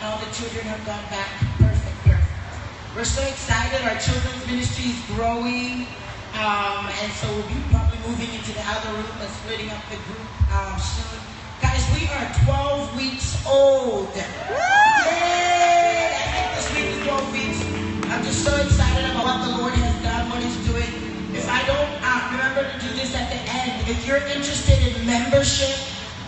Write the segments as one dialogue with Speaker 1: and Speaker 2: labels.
Speaker 1: and all the children have gone back. Perfect, perfect. We're so excited. Our children's ministry is growing. Um, and so we'll be probably moving into the other room and splitting up the group um, soon. Guys, we are 12 weeks old. Yay! I think this week is 12 weeks. I'm just so excited about what the Lord has done, what He's doing. If I don't uh, remember to do this at the end, if you're interested in membership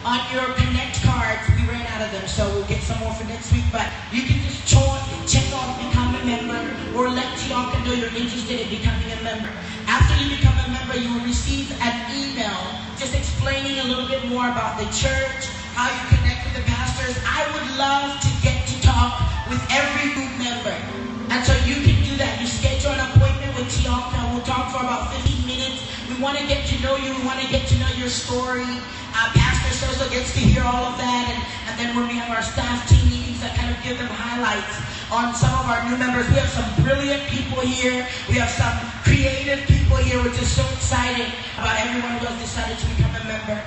Speaker 1: on your Connect cards, we ran out of them, so we'll get some more for next week. But you can just check off become a member or let Tionka know you're interested in becoming a member. After you become a member, you will receive an email just explaining a little bit more about the church, how you connect with the pastors. I would love to get to talk with every group member. And so you can do that. You schedule an appointment with Tionka. We'll talk for about 15 minutes. We want to get to know you. We want to get to know your story. Uh, Pastor Sosa gets to hear all of that. And, and then when we have our staff team meetings, I kind of give them highlights on some of our new members. We have some brilliant people here. We have some creative people here. We're just so excited about everyone who has decided to become a member.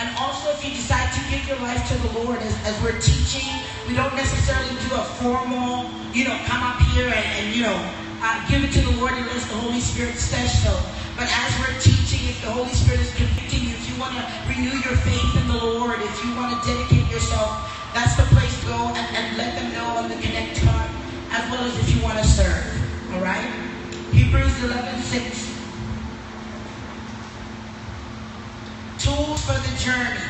Speaker 1: And also, if you decide to give your life to the Lord as, as we're teaching, we don't necessarily do a formal, you know, come up here and, and you know, uh, give it to the Lord unless the Holy Spirit so. But as we're teaching, if the Holy Spirit is convicting you, if you want to renew your faith in the Lord, if you want to dedicate yourself, that's the place to go and, and let them know on the Connect card, as well as if you want to serve. All right? Hebrews 11, 6. Tools for the journey.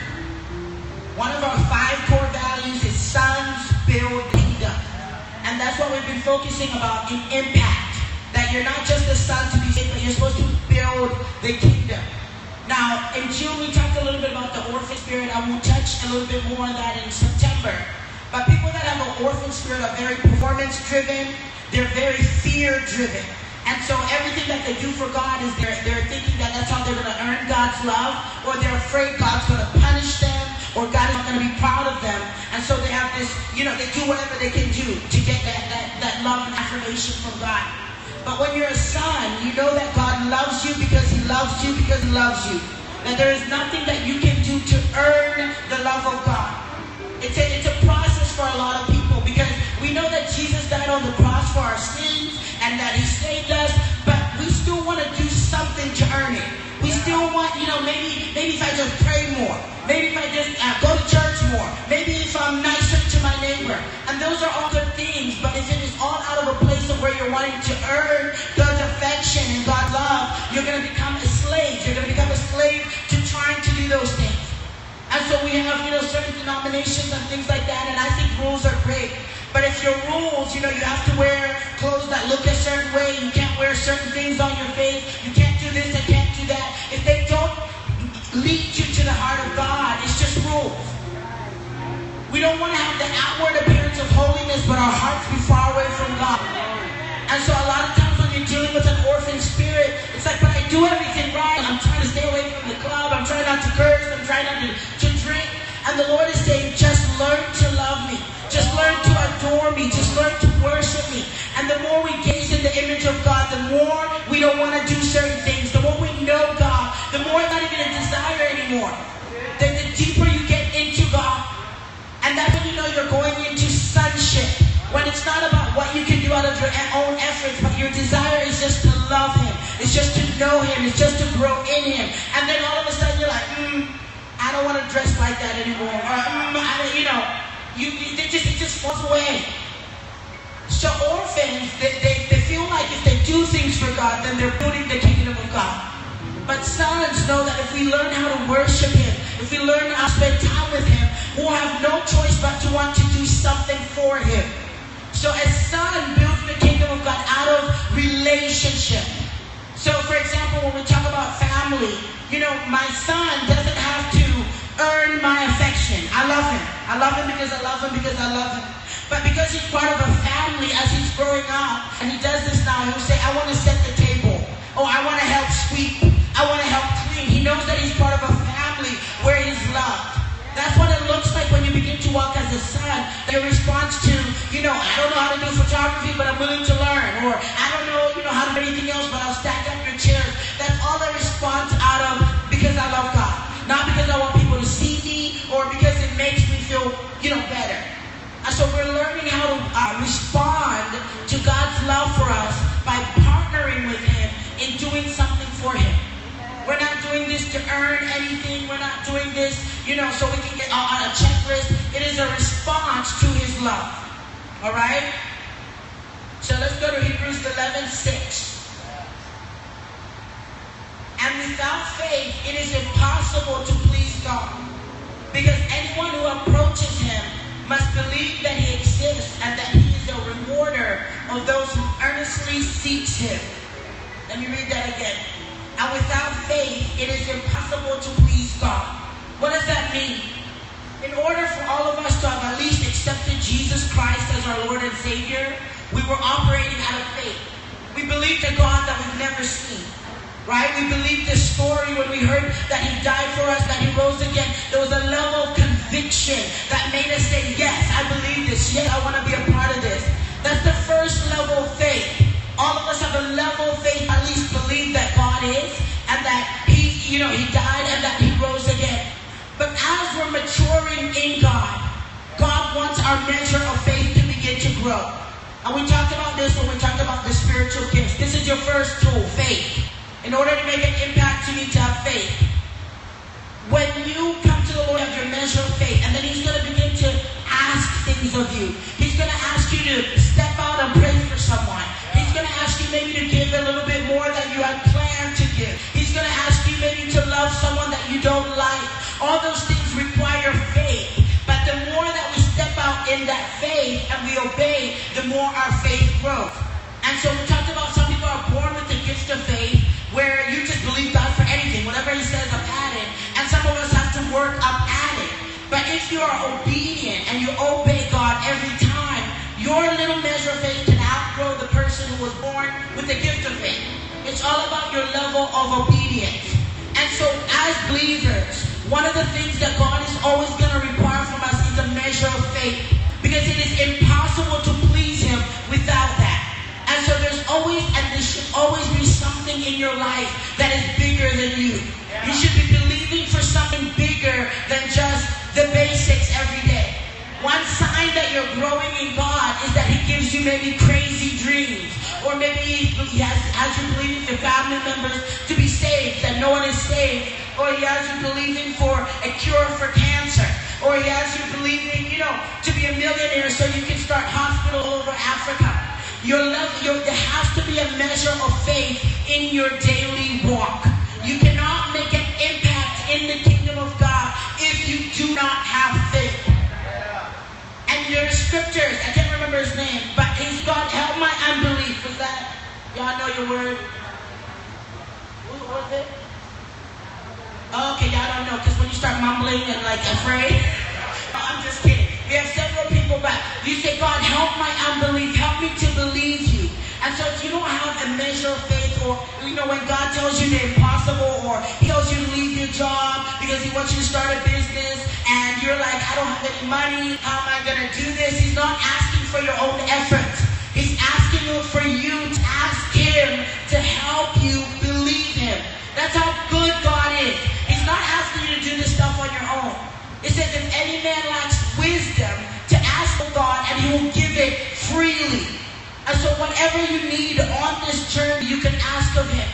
Speaker 1: One of our five core values is sons build kingdom. And that's what we've been focusing about in impact. That you're not just a son to be saved, but you're supposed to build the kingdom. Now, in June, we talked a little bit about the orphan spirit. I will touch a little bit more on that in September. But people that have an orphan spirit are very performance driven, they're very fear driven. And so everything that they do for God is they're, they're thinking that that's how they're going to earn God's love, or they're afraid God's going to punish them, or God is not going to be proud of them. And so they have this, you know, they do whatever they can do to get that, that, that love and affirmation from God. But when you're a son, you know that God loves you because he loves you because he loves you. That there is nothing that you can do to earn the love of God. It's a, it's a process for a lot of people because we know that Jesus died on the cross for our sins and that he saved us, but we still want to do something to earn it. We still want, you know, maybe maybe if I just pray more, maybe if I just uh, go to church more, maybe if I'm nicer to my neighbor, and those are all good things. But if it is all out of a place where you're wanting to earn God's affection and God's love, you're going to become a slave. You're going to become a slave to trying to do those things. And so we have, you know, certain denominations and things like that, and I think rules are great. But if your rules, you know, you have to wear clothes that look a certain way, you can't wear certain things on your face, you can't do this and can't do that. If they don't lead you to the heart of God, it's just rules. We don't want to have the outward appearance of holiness, but our hearts be far away from God. And so a lot of times when you're dealing with an orphan spirit, it's like, but I do everything right. I'm trying to stay away from the club. I'm trying not to curse. I'm trying not to, to drink. And the Lord is saying, just learn to love me. Just learn to adore me. Just learn to worship me. And the more we gaze in the image of God, the more we don't want to do certain things. The more we know God, the more it's not even a desire anymore. Then the deeper you get into God. And that's when you know you're going into. When it's not about what you can do out of your own efforts, but your desire is just to love Him. It's just to know Him. It's just to grow in Him. And then all of a sudden you're like, mm, I don't want to dress like that anymore. Or, mm, you know, you, it just it just falls away. So orphans, they, they, they feel like if they do things for God, then they're building the kingdom of God. But sons know that if we learn how to worship Him, if we learn how to spend time with Him, we'll have no choice but to want to do something for Him. So a son builds the kingdom of God out of relationship. So for example, when we talk about family, you know, my son doesn't have to earn my affection. I love him. I love him because I love him because I love him. But because he's part of a family as he's growing up, and he does this now, he'll say, I want to set the table. Oh, I want to help sweep. I want to help clean. He knows that he's part of a family where he's loved. That's what it looks like when you begin to walk as a son. Your response to, you know, I don't know how to do photography, but I'm willing to learn. Or I don't know, you know, how to do anything else, but I'll stack up your chairs. That's all the response out of because I love God. Not because I want people to see me or because it makes me feel, you know, better. So we're learning how to uh, respond to God's love for us by partnering with Him in doing something for Him. We're not doing this to earn anything. We're not doing this, you know, so we can get on a checklist. It is a response to His love. All right? So let's go to Hebrews 11 6. And without faith, it is impossible to please God. Because anyone who approaches Him must believe that He exists and that He is a rewarder of those who earnestly seeks Him. Let me read that again. And without faith, it is impossible to please God. What does that mean? In order for all of us to have at least accepted Jesus Christ as our Lord and Savior, we were operating out of faith. We believed in God that we've never seen. Right? We believed the story when we heard that He died for us, that He rose again. There was a level of conviction that made us say, Yes, I believe this. Yes, I want to be a part of this. That's the first level of faith. All of us have a level of faith, and that He, you know, He died and that He rose again. But as we're maturing in God, God wants our measure of faith to begin to grow. And we talked about this when we talked about the spiritual gifts. This is your first tool, faith. In order to make an impact, you need to have faith. When you come to the Lord, have your measure of faith, and then He's going to begin to ask things of you. He's going to ask you to step out and pray for someone. He's going to ask you maybe to give a little bit more than you had planned to give. He's going to ask you maybe to love someone that you don't like. All those things require faith. But the more that we step out in that faith and we obey, the more our faith grows. And so we talked about some people are born with the gift of faith where you just believe God for anything. Whatever He says, I'm at it. And some of us have to work up at it. But if you are obedient and you obey God every time, your little measure of faith can outgrow the person who was born with the gift of faith. It's all about your level of obedience. And so, as believers, one of the things that God is always going to require from us is a measure of faith. Because it is impossible to please Him without that. And so there's always, and there should always be something in your life that is bigger than you. You should be believing for something bigger than just the basics every day. One sign that you're growing in God is that He gives you maybe crazy dreams. Or maybe He has, has you believing your family members to be saved, that no one is saved. Or He has you believing for a cure for cancer. Or He has you believing, you know, to be a millionaire so you can start hospital over Africa. Your love, your, there has to be a measure of faith in your daily walk. You cannot make an impact in the kingdom of God if you do not have faith. Your scriptures, I can't remember his name, but he's God help my unbelief. Was that? Y'all know your word? Who was it? Okay, y'all don't know, because when you start mumbling and like afraid, I'm just kidding. We have several people back. You say, God, help my unbelief. Help me to believe you. And so if you don't have a measure of faith, or you know, when God tells you the impossible, or He tells you to leave your job because He wants you to start a business, you're like, I don't have any money. How am I gonna do this? He's not asking for your own effort. He's asking for you to ask Him to help you believe Him. That's how good God is. He's not asking you to do this stuff on your own. It says, if any man lacks wisdom, to ask God, and He will give it freely. And so, whatever you need on this journey, you can ask of Him.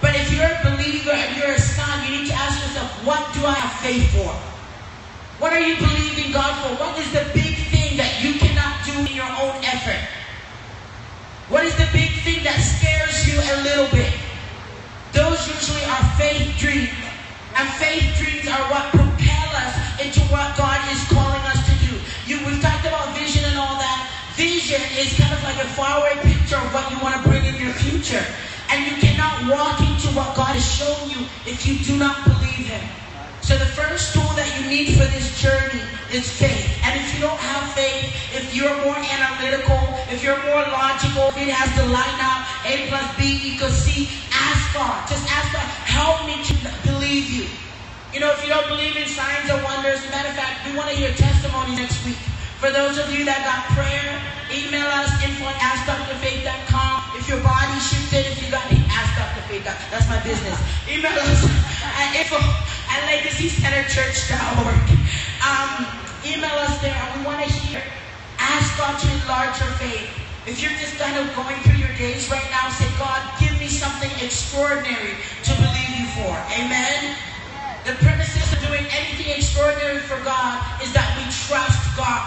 Speaker 1: But if you're a believer and you're a son, you need to ask yourself, what do I have faith for? What are you believing God for? What is the big thing that you cannot do in your own effort? What is the big thing that scares you a little bit? Those usually are faith dreams. And faith dreams are what propel us into what God is calling us to do. You, we've talked about vision and all that. Vision is kind of like a faraway picture of what you want to bring in your future. And you cannot walk into what God has shown you if you do not believe Him. So the first tool that you need for this journey is faith. And if you don't have faith, if you're more analytical, if you're more logical, it has to line up A plus B equals C, ask God. Just ask God, help me to believe you. You know, if you don't believe in signs and wonders, matter of fact, we want to hear testimony next week. For those of you that got prayer, email us info at askdrfaith.com. If your body shifted, if you got any, ask Dr. Faith. That's my business. Email us at info at Um, email us there we want to hear. ask God to enlarge your faith. If you're just kind of going through your days right now, say, God, give me something extraordinary to believe you for. Amen? The premises of doing anything extraordinary for God is that we trust God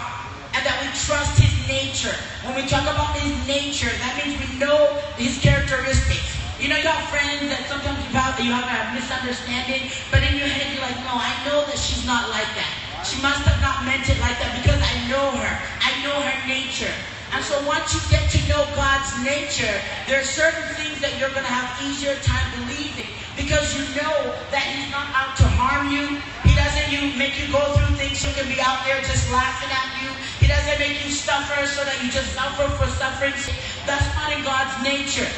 Speaker 1: and that we trust His nature. When we talk about His nature, that means we know His characteristics. You know, have friends that sometimes you have, you have a misunderstanding, but in your head you're like, no, I know that she's not like that. She must have not meant it like that because I know her. I know her nature. And so once you get to know God's nature, there are certain things that you're going to have easier time believing because you know that He's not out to harm you. He doesn't you make you go through things so you can be out there just laughing at you. He doesn't make you suffer so that you just suffer for suffering. That's not in God's nature.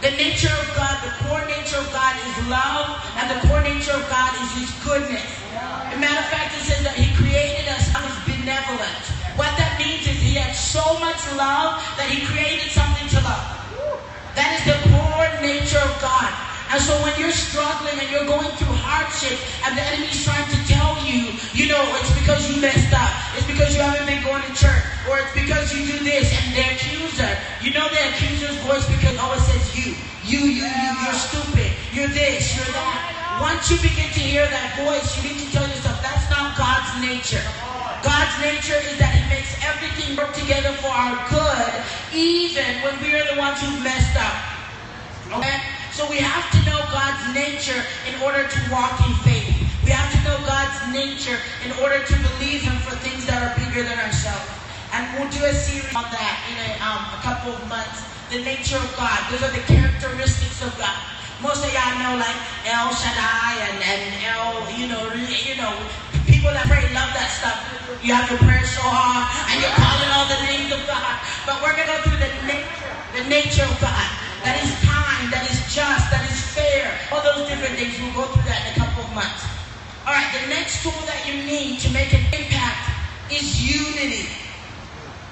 Speaker 1: The nature of God, the core nature of God is love, and the core nature of God is His goodness. As a matter of fact, it says that He created us out of benevolent. What that means is He had so much love that He created something to love. That is the core nature of God. And so when you're struggling and you're going through hardship and the enemy's trying to tell you, you know, it's because you messed up. It's because you haven't been going to church. Or it's because you do this and the accuser. You know the accuser's voice you. You, you, you, you're stupid. You're this, you're that. Once you begin to hear that voice, you need to tell yourself that's not God's nature. God's nature is that He makes everything work together for our good, even when we are the ones who've messed up. Okay? So we have to know God's nature in order to walk in faith. We have to know God's nature in order to believe Him for things that are bigger than ourselves. And we'll do a series on that in a, um, a couple of months. The nature of God. Those are the characteristics of God. Most of y'all know like El Shaddai and, and El, you know, you know, people that pray love that stuff. You have to pray so hard and you're calling all the names of God. But we're to go through the nature, the nature of God. That is kind, that is just, that is fair. All those different things. We'll go through that in a couple of months. All right, the next tool that you need to make an impact is unity.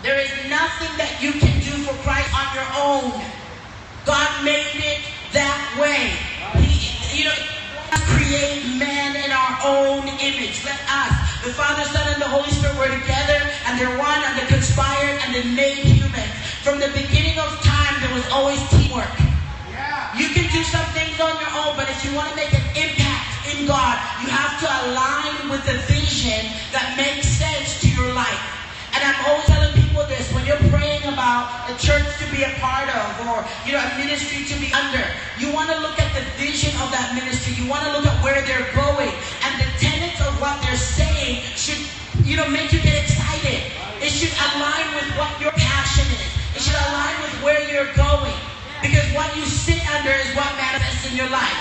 Speaker 1: There is nothing that you can do for Christ on your own. God made it that way. He, you know, create man in our own image. Let us, the Father, Son, and the Holy Spirit were together, and they're one, and they conspired, and they made humans. From the beginning of time, there was always teamwork. Yeah. You can do some things on your own, but if you want to make an impact in God, you have to align with the vision that makes sense to your life. A church to be a part of or you know a ministry to be under, you want to look at the vision of that ministry. You want to look at where they're going, and the tenets of what they're saying should you know make you get excited. It should align with what your passion is. It should align with where you're going. Because what you sit under is what manifests in your life.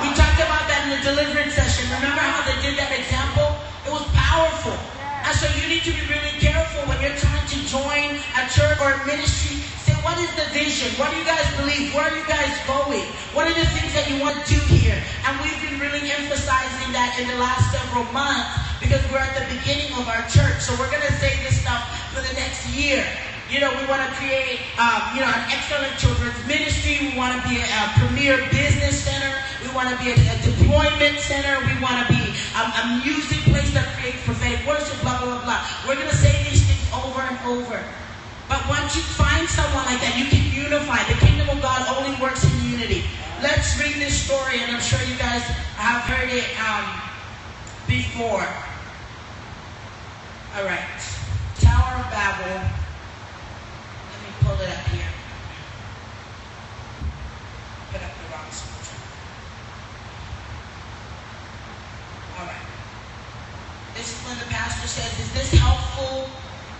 Speaker 1: We talked about that in the deliverance session. Remember how they did that example? It was powerful. And so you need to be really careful when you're trying to join a church or a ministry. Say, what is the vision? What do you guys believe? Where are you guys going? What are the things that you want to do here? And we've been really emphasizing that in the last several months because we're at the beginning of our church. So we're going to say this stuff for the next year. You know, we want to create, um, you know, an excellent children's ministry. We want to be a, a premier business center. We want to be a, a deployment center. We want to be a music place that creates prophetic worship, blah, blah, blah, blah. We're going to say these things over and over. But once you find someone like that, you can unify. The kingdom of God only works in unity. Let's read this story, and I'm sure you guys have heard it um, before. All right. Tower of Babel Let me pull it up here. Put up the wrong scripture. All right. When the pastor says, is this helpful?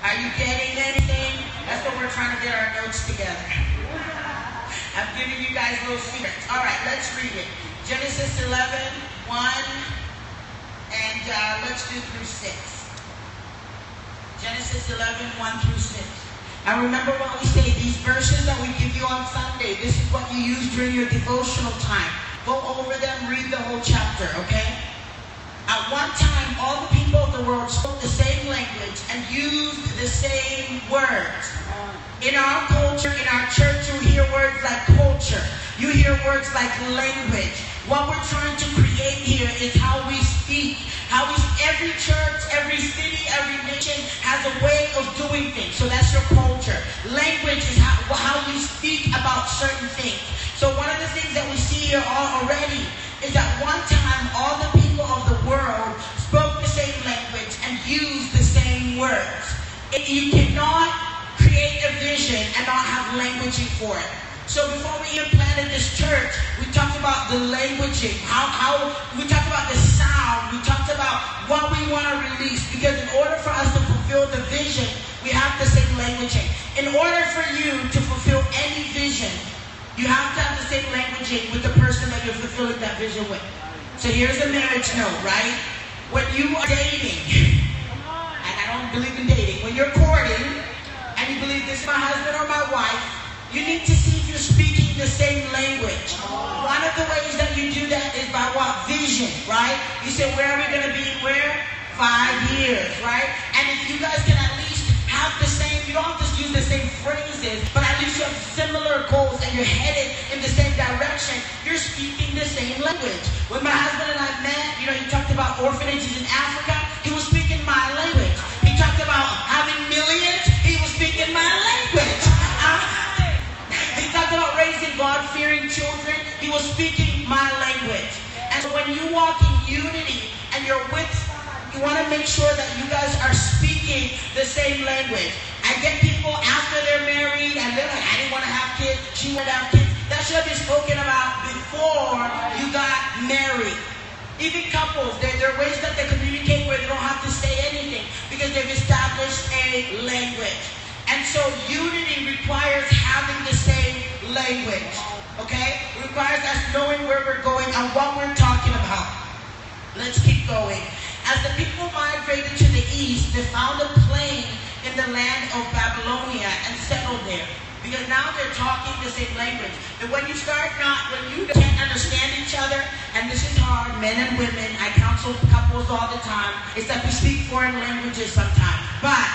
Speaker 1: Are you getting anything? That's what we're trying to get our notes together. I'm giving you guys little secrets. All right, let's read it. Genesis 11, 1, and uh, let's do through 6. Genesis 11, 1 through 6. And remember what we say, these verses that we give you on Sunday, this is what you use during your devotional time. Go over them, read the whole chapter, okay? At one time, all the people of the world spoke the same language and used the same words. In our culture, in our church, you hear words like culture. You hear words like language. What we're trying to create here is how we speak. How we, every church, every city, every nation has a way of doing things. So that's your culture. language is how, how we speak about certain things. So one of the things that we see here already is that one time all the people of the world spoke the same language and used the same words. You cannot create a vision and not have languaging for it. So before we even planted this church, we talked about the languaging, how, how we talked about the sound, we talked about what we want to release. Because in order for us to fulfill the vision, we have the same languaging. In order for you to fulfill any vision, you have to have the same languaging with the person that you're fulfilling that vision with. So here's a marriage note, right? When you are dating, and I don't believe in dating, when you're courting, and you believe this is my husband or my wife, you need to see if you're speaking the same language. One of the ways that you do that is by what? Vision, right? You say, where are we going to be? Where? Five years, right? And if you guys can at least have the same, you don't have to use the same phrases, but at least you have similar goals and you're headed in the same direction, you're speaking the same language. When my husband and I met, you know, he talked about orphanages in Africa, he was speaking my language. He talked about having millions, he was speaking my language He talked about raising God-fearing children. He was speaking my language. And so when you walk in unity and you're with you want to make sure that you guys are speaking the same language. I get people after they're married and they're like, I didn't want to have kids, she wanted to have kids. That should have been spoken about before you got married. Even couples, there, there are ways that they communicate where they don't have to say anything because they've established a language. And so unity requires having the same language. Okay? Requires us knowing where we're going and what we're talking about. Let's keep going. As the people migrated to the east, they found a plain in the land of Babylonia and settled there. Because now they're talking the same language. And when you start not, when you can't understand each other, and this is hard, men and women, I counsel couples all the time, is that we speak foreign languages sometimes. But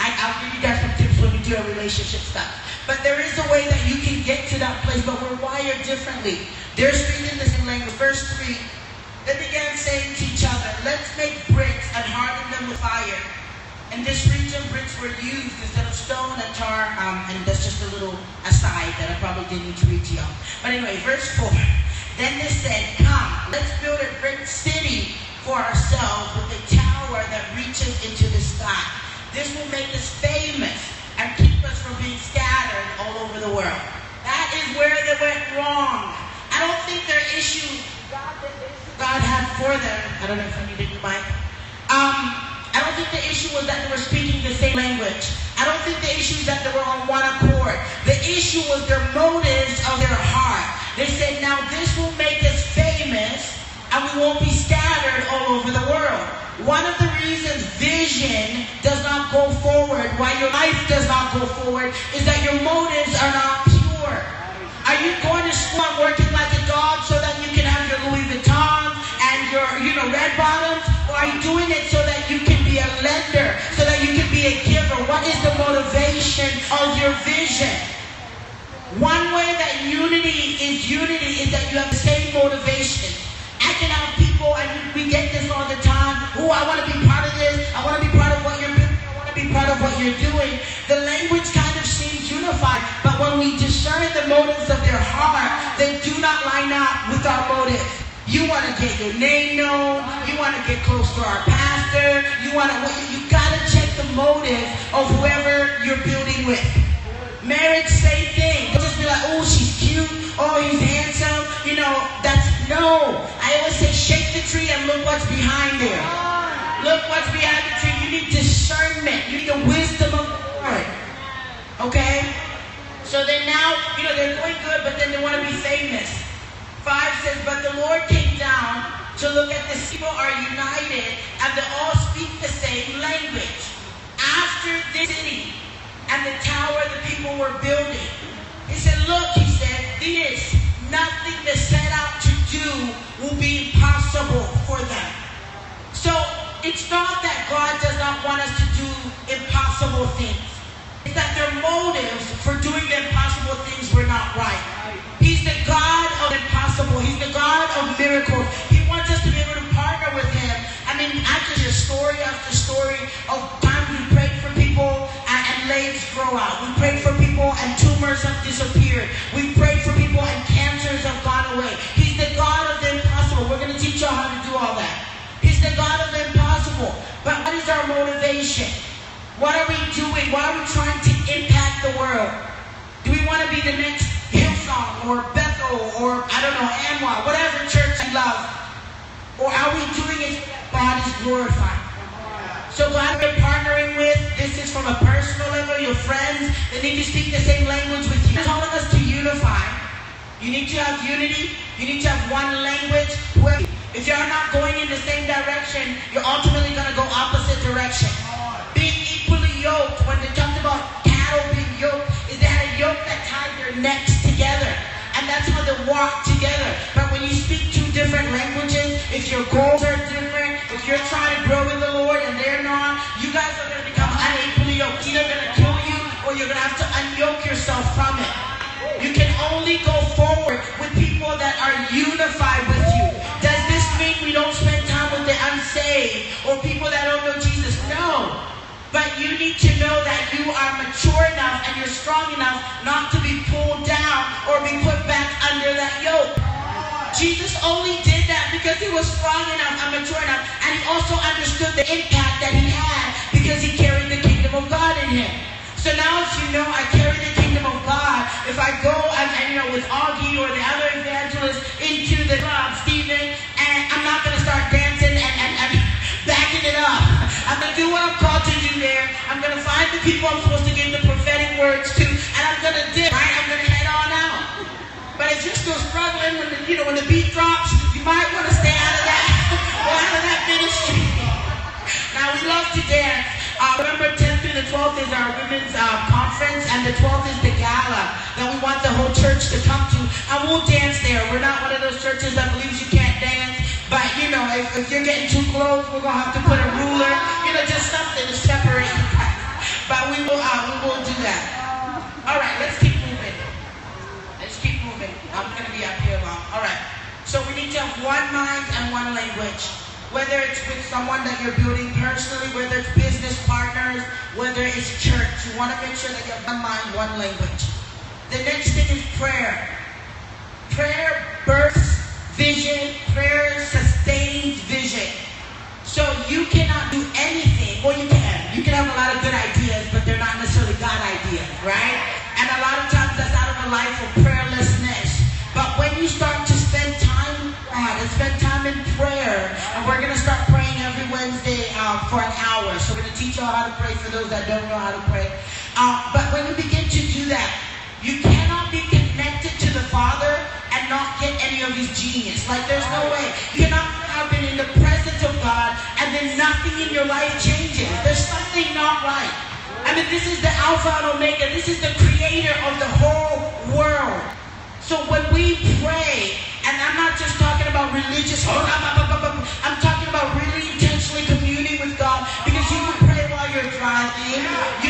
Speaker 1: I, will give you guys some tips when we do our relationship stuff. But there is a way that you can get to that place, but we're wired differently. They're speaking the same language. Verse 3, they began saying to each other, let's make bricks and harden them with fire. In this region, bricks were used instead of stone and tar. Um, and that's just a little aside that I probably didn't need to read to y'all. But anyway, verse 4. Then they said, come, let's build a brick city for ourselves with a tower that reaches into the sky. This will make us famous and keep us from being scattered all over the world. That is where they went wrong. I don't think their issue God had for them. I don't know if I needed your mic. Um, I don't think the issue was that they were speaking the same language. I don't think the issue is that they were on one accord. The issue was their motives of their heart. They said, now this will make us famous and we won't be scattered all over the world. One of the reasons vision does not go forward, why your life does not go forward, is that your motives are not pure. Are you going to school and working you doing it so that you can be a lender, so that you can be a giver? What is the motivation of your vision? One way that unity is unity is that you have the same motivation. I can have people, and we get this all the time. Oh, I want to be part of this. I want to be part of what you're doing. I want to be part of what you're doing. The language kind of seems unified, but when we discern the motives of their heart, they do not line up with our motives. You want to get your name known. You want to get close to our pastor. You want to. You got to check the motive of whoever you're building with. Marriage, same thing. Don't just be like, oh, she's cute. Oh, he's handsome. You know, that's no. I always say, shake the tree and look what's behind there. Look what's behind the tree. You need discernment. You need the wisdom of the Lord. Okay? So then now, you know, they're going good, but then they want to be famous. Five says, but the Lord came down to look at the people are united and they all speak the same language. After this city and the tower the people were building, he said, look, he said, this, nothing they set out to do will be impossible for them. So it's not that God does not want us to do impossible things. It's that their motives for doing the impossible be the next Hillsong or Bethel or, I don't know, Anwar, whatever church you love? Or are we doing it is glorified? So God we're partnering with, this is from a personal level, your friends, they need to speak the same language with you. He's calling us to unify. You need to have unity. You need to have one language. If you're not going in the same direction, you're ultimately going to go opposite direction. Being equally yoked, when they talked about cattle being yoked, is that a yoke that tied their necks together. And that's how they walk together. But when you speak two different languages, if your goals are different, if you're trying to grow in the Lord and they're not, you guys are going to become unequally yoked. Either going to kill you or you're going to have to unyoke yourself from it. You can only go forward with people that are unified with you need to know that you are mature enough and you're strong enough not to be pulled down or be put back under that yoke. Jesus only did that because he was strong enough and mature enough, and he also understood the impact that he had because he carried the kingdom of God in him. So now, as you know, I carry the kingdom of God. If I go and you know with Augie or the other evangelists into the club, Stephen, and I'm not going to start dancing and, and, and backing it up. I'm going to do what I'm called to do there. I'm going to find the people I'm supposed to give the prophetic words to, and I'm going to dip. Right? I'm going to head on out. But if you're still struggling when the, you know when the beat drops, you might want to stay out of that, out of that ministry. Now we love to dance. Uh, remember 10th through the 12th is our women's uh, conference, and the 12th is the gala that we want the whole church to come to. I won't dance there. We're not one of those churches that believes you can't dance. But you know, if, if you're getting too close, we're gonna have to put a ruler, you know, just something to separate. But we will, uh, we will do that. All right, let's keep moving. Let's keep moving. I'm gonna be up here long. All right. So we need to have one mind and one language. Whether it's with someone that you're building personally, whether it's business partners, whether it's church, you want to make sure that you have one mind, one language. The next thing is prayer. Prayer births vision. Prayer you cannot do anything. Well, you can. You can have a lot of good ideas, but they're not necessarily God ideas, right? And a lot of times that's out of a life of prayerlessness. But when you start to spend time with God and spend time in prayer, and we're going to start praying every Wednesday um, for an hour. So we're going to teach you all how to pray for those that don't know how to pray. Uh, but when you begin to do that, you cannot be connected to the Father and not get any of His genius. Like there's no way. You cannot have in the presence of God and then nothing in your life changes. There's something not right. I mean, this is the Alpha and Omega. This is the creator of the whole world. So when we pray, and I'm not just talking about religious, I'm talking about really intentionally communing with God because you can pray while you're driving, you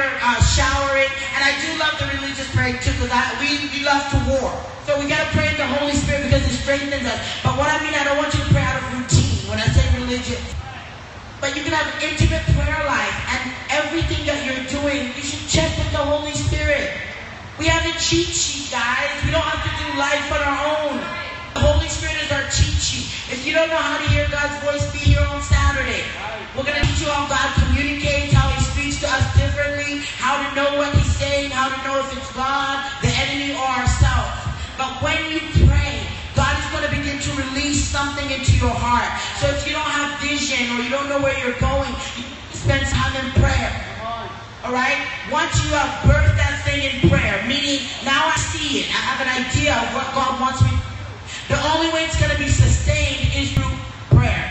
Speaker 1: uh, showering, and I do love the religious prayer too because we, we love to war. So we got to pray the Holy Spirit because it strengthens us. But what I mean, I don't want you to pray out of routine when I say religion. But you can have an intimate prayer life, and everything that you're doing, you should check with the Holy Spirit. We have a cheat sheet, guys. We don't have to do life on our own. The Holy Spirit is our cheat sheet. If you don't know how to hear God's voice, be here on Saturday. We're going to teach you how God communicates, when you pray, God is going to begin to release something into your heart. So if you don't have vision or you don't know where you're going, you spend time in prayer. All right? Once you have birthed that thing in prayer, meaning now I see it, I have an idea of what God wants me to. The only way it's going to be sustained is through prayer.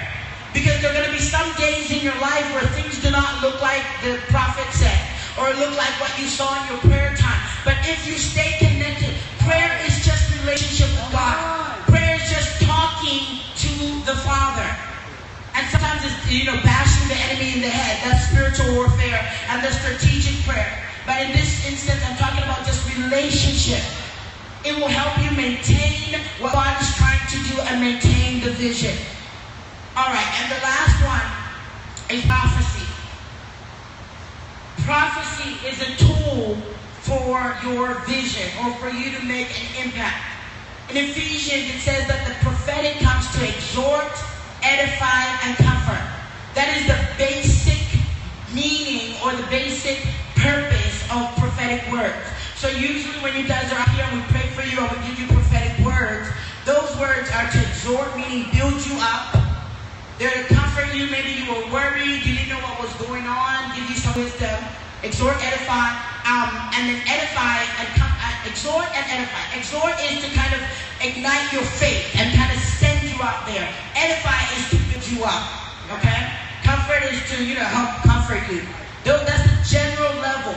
Speaker 1: Because there are going to be some days in your life where things do not look like the prophet said or look like what you saw in your prayer time. But if you stay connected, prayer is just relationship with God. Prayer is just talking to the Father. And sometimes it's, you know, bashing the enemy in the head. That's spiritual warfare and the strategic prayer. But in this instance, I'm talking about just relationship. It will help you maintain what God is trying to do and maintain the vision. All right, and the last one is prophecy. Prophecy is a tool for your vision or for you to make an impact. In Ephesians, it says that the prophetic comes to exhort, edify, and comfort. That is the basic meaning or the basic purpose of prophetic words. So usually when you guys are here and we pray for you or we give you prophetic words, those words are to exhort, meaning build you up. They're to comfort you. Maybe you were worried, you didn't know what was going on, give you some wisdom. Exhort, edify, um, and then edify and uh, exhort and edify. Exhort is to kind of ignite your faith and kind of send you out there. Edify is to build you up. Okay? Comfort is to, you know, help comfort you. That's the general level.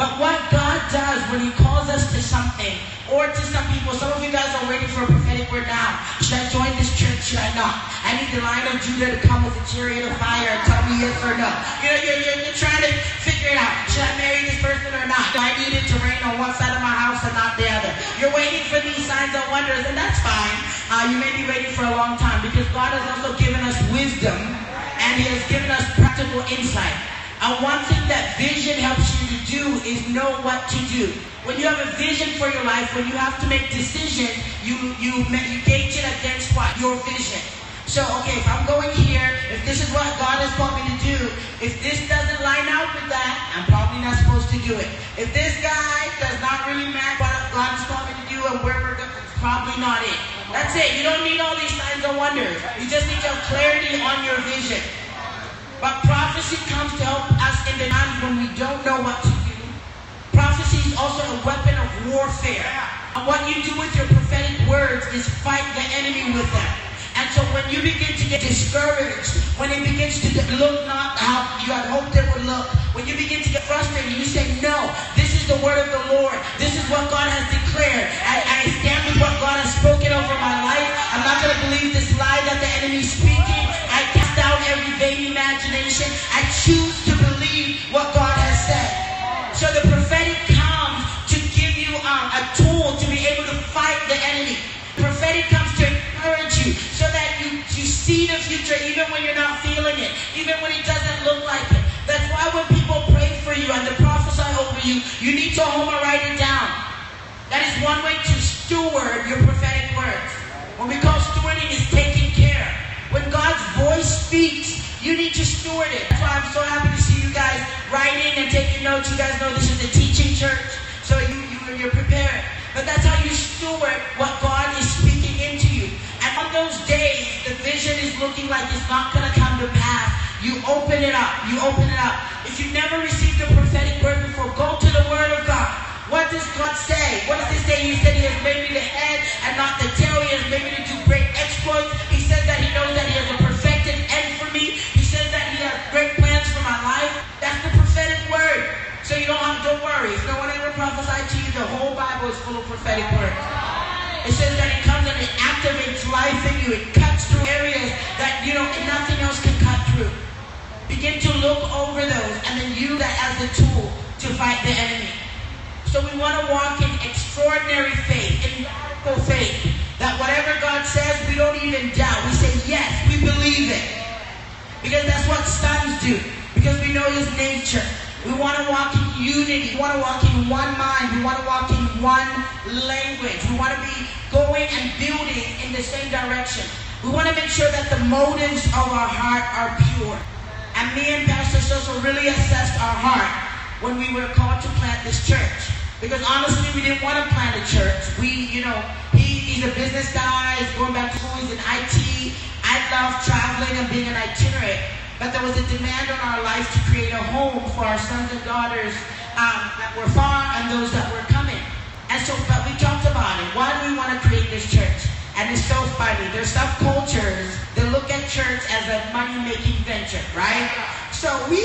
Speaker 1: But what God does when He calls us to something, or to some people, some of you guys are waiting for a prophetic word now. Should I join this church? Should I not? I need the Lion of Judah to come with a chariot of fire and tell me yes or no. You know, you're, you're, you're trying to figure it out. Should I marry this person or not? I need it to rain on one side of my house and not the other. You're waiting for these signs and wonders, and that's fine. Uh, you may be waiting for a long time because God has also given us wisdom and He has given us practical insight. And one thing that vision helps you to do is know what to do. When you have a vision for your life, when you have to make decisions, you you, you gauge it against what? Your vision. So, okay, if I'm going here, if this is what God has called me to do, if this doesn't line up with that, I'm probably not supposed to do it. If this guy does not really match what God has called me to do and where we're going, it's probably not it. That's it. You don't need all these signs and wonders. You just need to have clarity on your vision. But prophecy comes to help us in the times when we don't know what to do. Prophecy is also a weapon of warfare. And what you do with your prophetic words is fight the enemy with them. When you begin to get discouraged, when it begins to look not how you had hoped it would look, when you begin to get frustrated, you say, no, this is the word of the Lord. This is what God has declared. I, I stand with what God has spoken over my life. I'm not going to believe this lie that the enemy is even when it doesn't look like it. That's why when people pray for you and they prophesy over you, you need to home and write it down. That is one way to steward your prophetic words. What we call stewarding is taking care. When God's voice speaks, you need to steward it. That's why I'm so happy to see you guys writing and taking notes. You guys know this is a teaching church, so you, you, you're prepared. But that's how you steward what God is speaking into you. And on those days, the vision is looking like it's not going to come to pass. You open it up. You open it up. If you've never received a prophetic word before, go to the Word of God. What does God say? What does He say? He said He has made me the head and not the tail. He has made me to do great exploits. He says that He knows that He has a perfected end for me. He says that He has great plans for my life. That's the prophetic word. So you don't have, don't worry. If no one ever prophesied to you, the whole Bible is full of prophetic words. It says that it comes and it activates life in you. It cuts through areas that you know nothing else can cut through. Begin to look over those and then use that as a tool to fight the enemy. So we want to walk in extraordinary faith, in radical faith, that whatever God says, we don't even doubt. We say, yes, we believe it. Because that's what sons do. Because we know his nature. We want to walk in unity. We want to walk in one mind. We want to walk in one language. We want to be going and building in the same direction. We want to make sure that the motives of our heart are pure. And me and Pastor Sosa really assessed our heart when we were called to plant this church. Because honestly, we didn't want to plant a church. We, you know, he, he's a business guy, he's going back to school, he's in IT. I love traveling and being an itinerant. But there was a demand on our life to create a home for our sons and daughters um, that were far and those that were coming. And so, but we talked about it. Why do we want to create this church? And it's so funny. There's some cultures that look at church as a money-making venture, right? So we,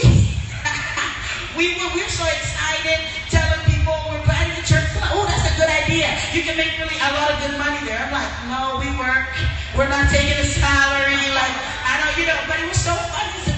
Speaker 1: we were, so excited telling people we're planning a church. Oh, that's a good idea. You can make really a lot of good money there. I'm like, no, we work. We're not taking a salary. Like, I don't, you know, but it was so funny.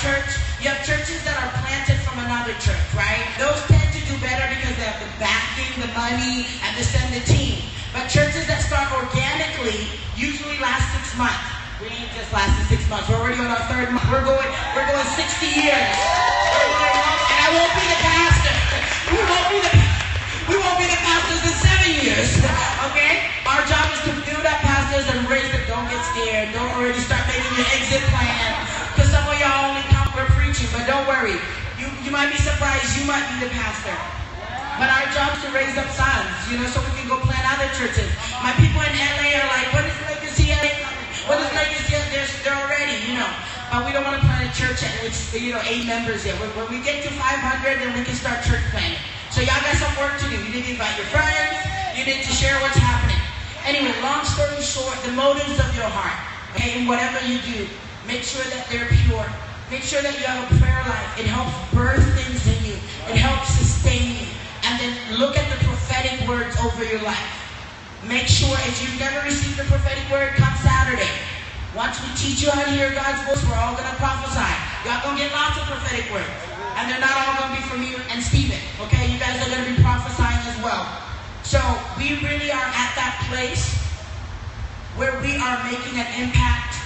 Speaker 1: Church, you have churches that are planted from another church, right? Those tend to do better because they have the backing, the money, and they send the team. But churches that start organically usually last six months. We ain't just lasted six months. We're already on our third month. We're going, we're going 60 years. And I won't be the pastor. We won't be the, we won't be the pastors in seven years. Okay? Our job is to build up pastors and raise them. Don't get scared. Don't already start making your exit plan. Of y'all only come for preaching, but don't worry. You, you might be surprised. You might be the pastor. But our job is to raise up sons, you know, so we can go plant other churches. My people in LA are like, what is Legacy LA? What is Legacy LA? They're, they're already, you know. But we don't want to plant a church at which, you know, eight members there. When, when we get to 500, then we can start church planting. So y'all got some work to do. You need to invite your friends. You need to share what's happening. Anyway, long story short, the motives of your heart, okay, and whatever you do, make sure that they're pure. Make sure that you have a prayer life. It helps birth things in you. It helps sustain you and then look at the prophetic words over your life. Make sure if you've never received the prophetic word, come Saturday. Once we teach you how to hear God's voice, we're all going to prophesy. Y'all going to get lots of prophetic words. And they're not all going to be from you and Stephen. Okay? You guys are going to be prophesying as well. So we really are at that place where we are making an impact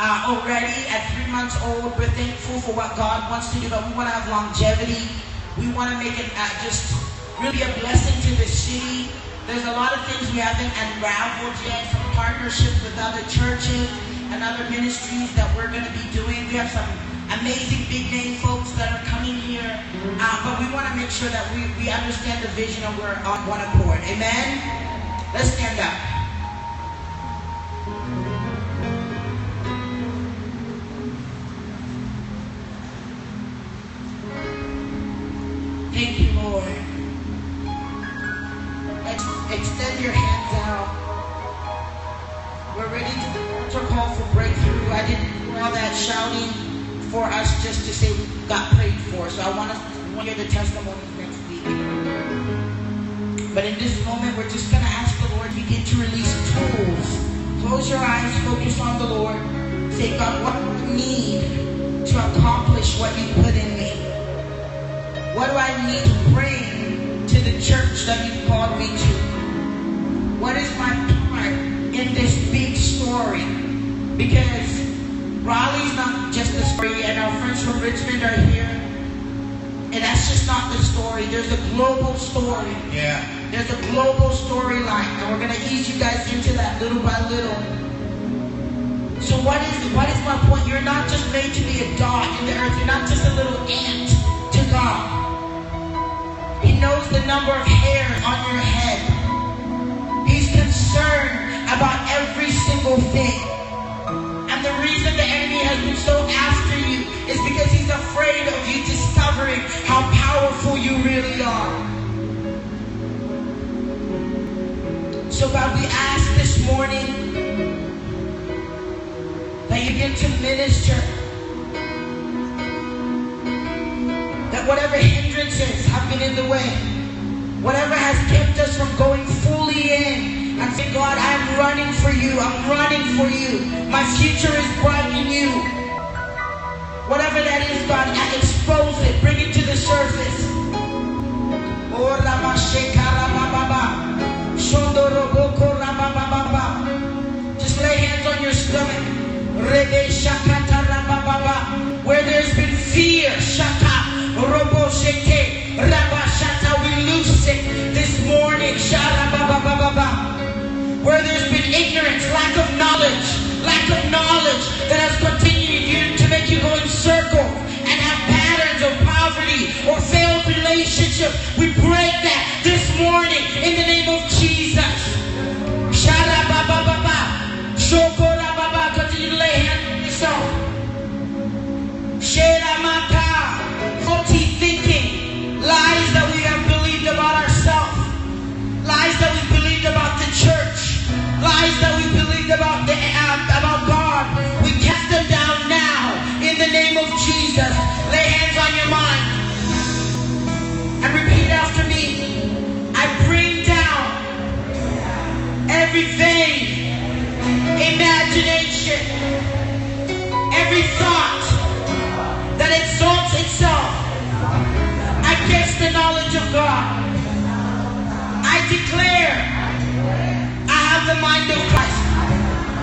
Speaker 1: already at three months old. We're thankful for what God wants to do, but we want to have longevity. We want to make it uh, just really a blessing to the city. There's a lot of things we haven't unraveled yet, some partnerships with other churches and other ministries that we're going to be doing. We have some amazing big name folks that are coming here, uh, but we want to make sure that we, we understand the vision and we're on one accord. Amen? Let's stand up. In this big story? Because Raleigh's not just a story, and our friends from Richmond are here. And that's just not the story. There's a global story.
Speaker 2: Yeah.
Speaker 1: There's a global storyline, and we're gonna ease you guys into that little by little. So what is what is my point? You're not just made to be a dot in the earth. You're not just a little ant to God. He knows the number of hairs on your head. He's concerned about every single thing. And the reason the enemy has been so after you is because he's afraid of you discovering how powerful you really are. So God, we ask this morning that you begin to minister. That whatever hindrances have been in the way, whatever has kept us from going fully in and say, God, I'm running for you. I'm running for you. My future is bright in you. Whatever that is, God, I expose it. Bring it to the surface. Oh. Just lay hands on your stomach. Where there's been fear, Shaka, Robo relationship. every vain imagination, every thought that exalts itself against the knowledge of God. I declare I have the mind of Christ.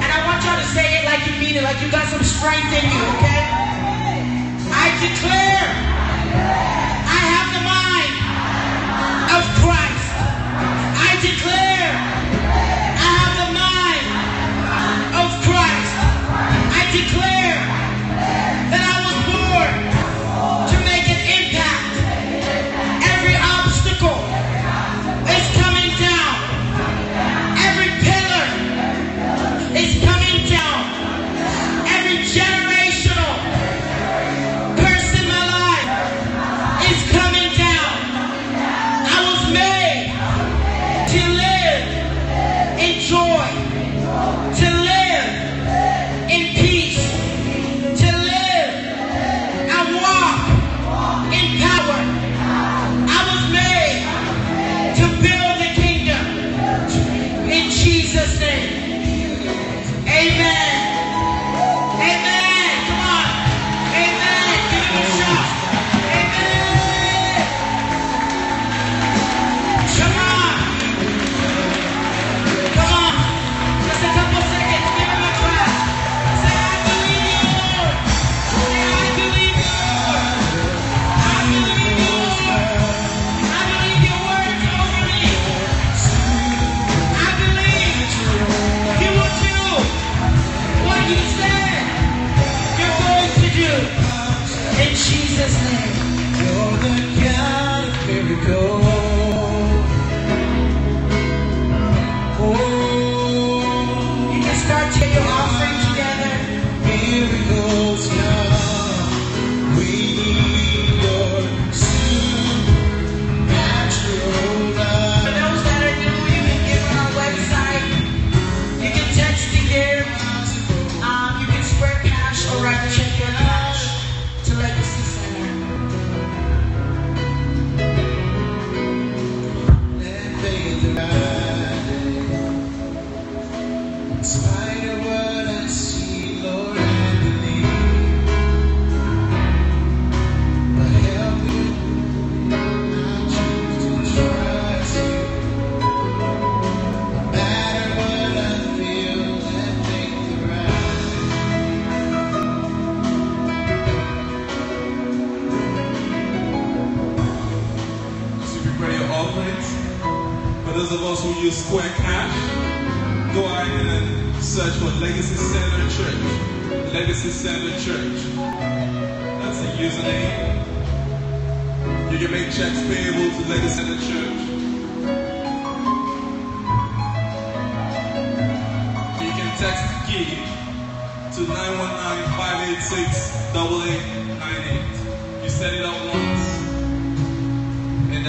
Speaker 1: And I want y'all to say it like you mean it, like you got some strength in you, okay? I declare I have the mind of Christ. I declare declare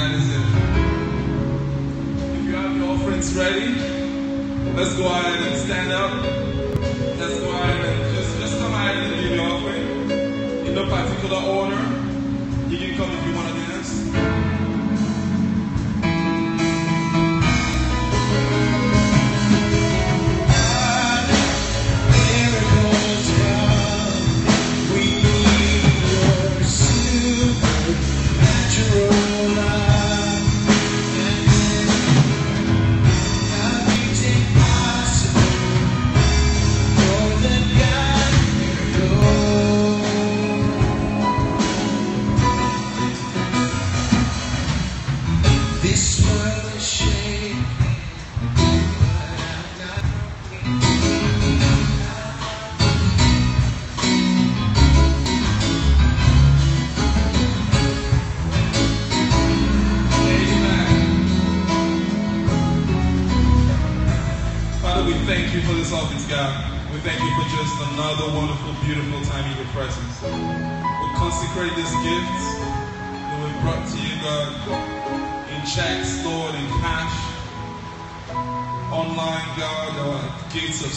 Speaker 3: 1997. Uh, if you have your offerings ready, let's go ahead and stand up. Let's go ahead and just, just come ahead and give your offering in no particular order. You can come if you want to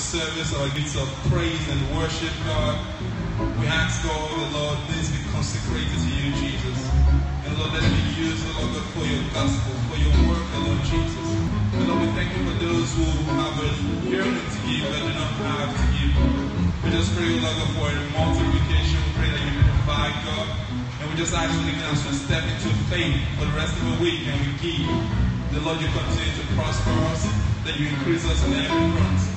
Speaker 3: service or gifts of praise and worship, God. We ask, God, the Lord, please be consecrated to you, Jesus. And Lord, let me use the oh, Lord, for your gospel, for your work, oh, Lord Jesus. And Lord, we thank you for those who have a yearning to give but do not have to give. We just pray, Lord, for a multiplication. We pray that you provide, God. And we just ask you us to step into faith for the rest of the week and we give. The Lord, you continue to prosper us, that you increase us in every front.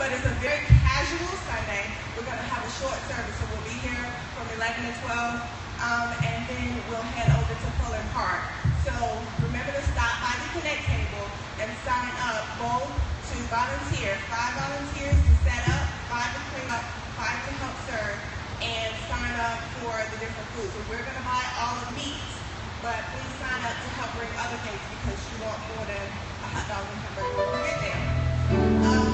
Speaker 4: but it's a very casual Sunday. We're going to have a short service, so we'll be here from 11 to 12, um, and then we'll head over to Fuller Park. So remember to stop by the Connect table and sign up both to volunteer, five volunteers to set up, five to clean up, five to help serve, and sign up for the different foods. So we're going to buy all the meats, but please sign up to help bring other things because you want more than a hot dog and hamburger when we get there. Um,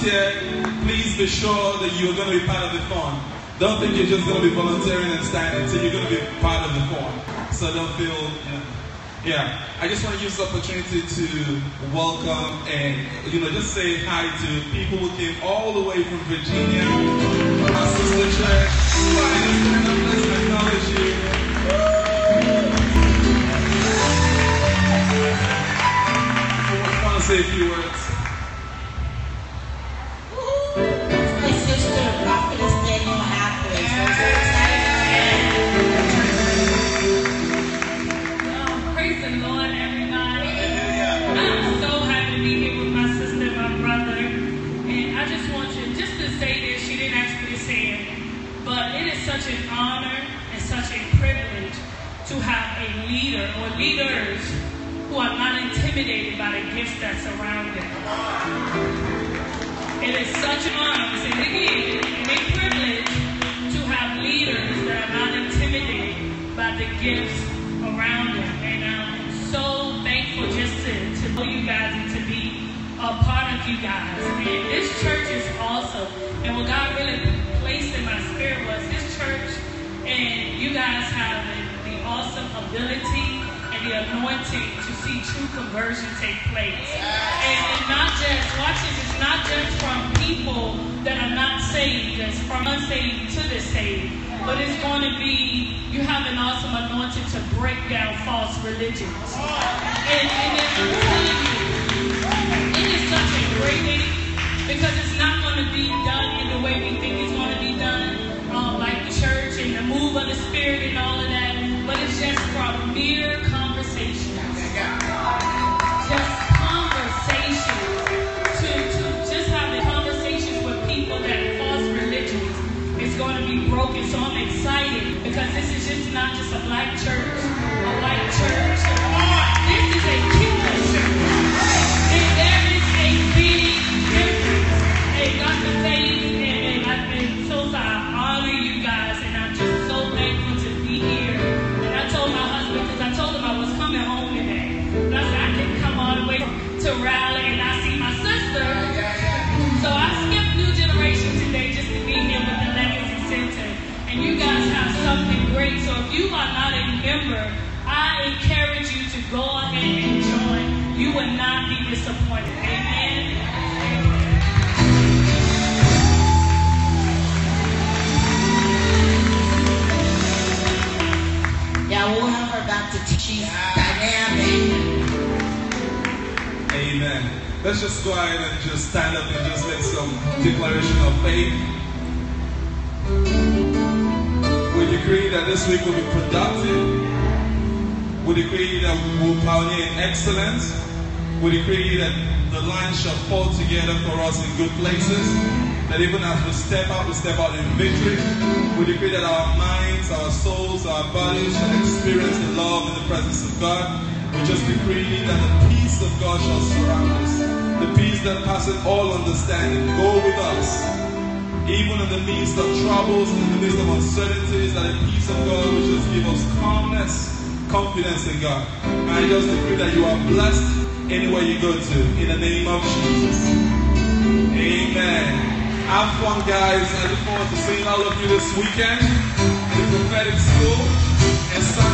Speaker 3: volunteer, please be sure that you're going to be part of the fun. Don't think you're just going to be volunteering and standing, so you're going to be part of the fun. So don't feel, you know, yeah. I just want to use the opportunity to welcome and, you know, just say hi to people who came all the way from Virginia, our sister church. Let's acknowledge you. I want to say a few words.
Speaker 5: A leader or leaders who are not intimidated by the gifts that surround them. It is such an honor, say it again, and a privilege to have leaders that are not intimidated by the gifts around them. And I'm so thankful just to, to know you guys and to be a part of you guys. And this church is awesome. And what God really placed in my spirit was this church, and you guys have awesome ability and the anointing to see true conversion take place. And, and not just, watch this, it's not just from people that are not saved, it's from unsaved to the saved. But it's going to be, you have an awesome anointing to break down false religions. And, and I'm telling you, it is such a great day because it's not going to be done in the way we think it's going to be done, um, like the church and the move of the Spirit and all because this is just not just a black church, a white church. This is a great. So if you are not a member, I encourage you to go ahead and join. You will not be disappointed. Amen. Amen.
Speaker 1: Yeah, we'll have her back to teach. She's dynamic.
Speaker 3: Amen. Let's just go ahead and just stand up and just make some declaration of faith. We decree that this week will be productive. We decree that we will pioneer in excellence. We decree that the lines shall fall together for us in good places. That even as we step out, we step out in victory. We decree that our minds, our souls, our bodies shall experience the love and the presence of God. We just decree that the peace of God shall surround us. The peace that passeth all understanding. Go with us. Even in the midst of troubles, in the midst of uncertainties, that the peace of God will just give us calmness, confidence in God. And I just decree that you are blessed anywhere you go to. In the name of Jesus. Amen. Have fun, guys. I look forward to seeing all of you this weekend. In the prophetic school and.